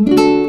you